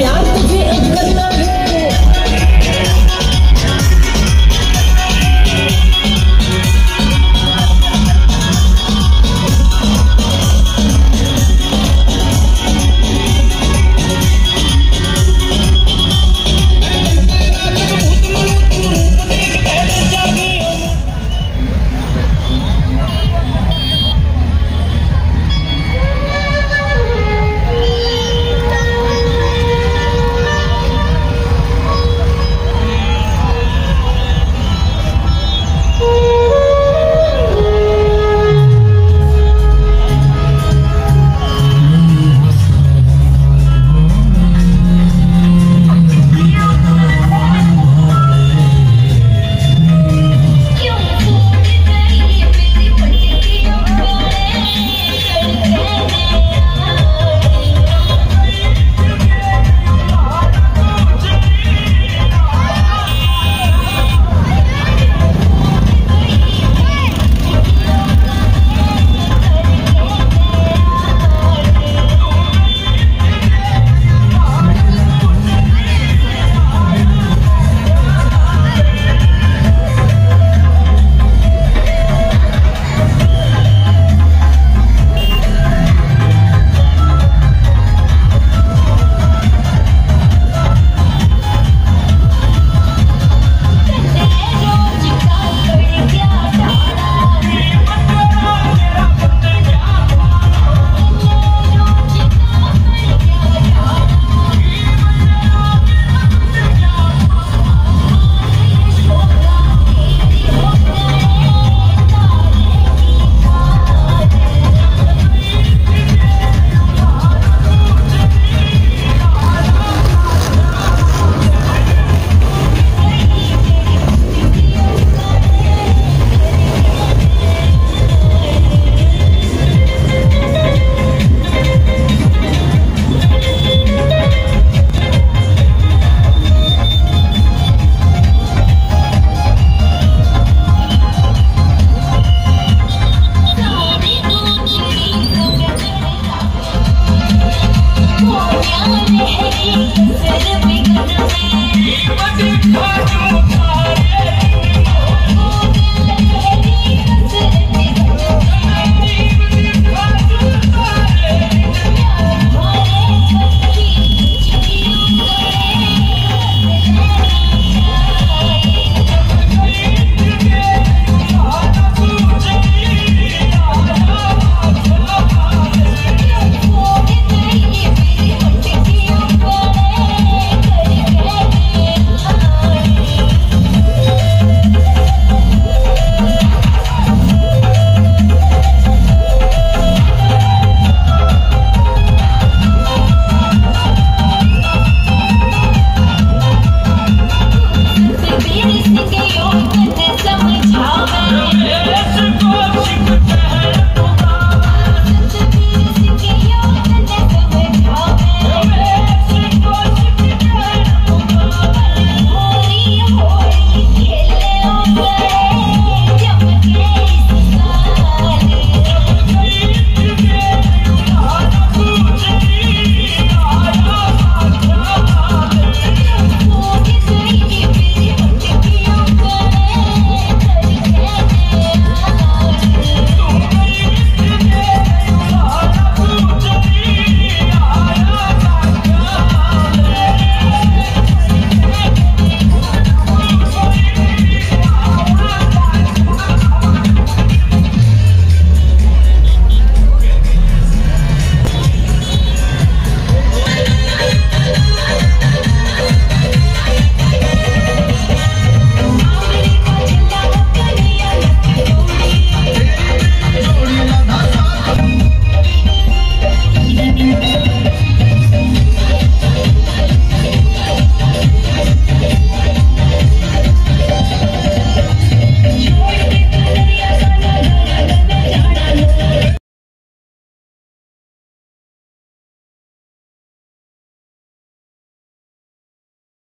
Yeah.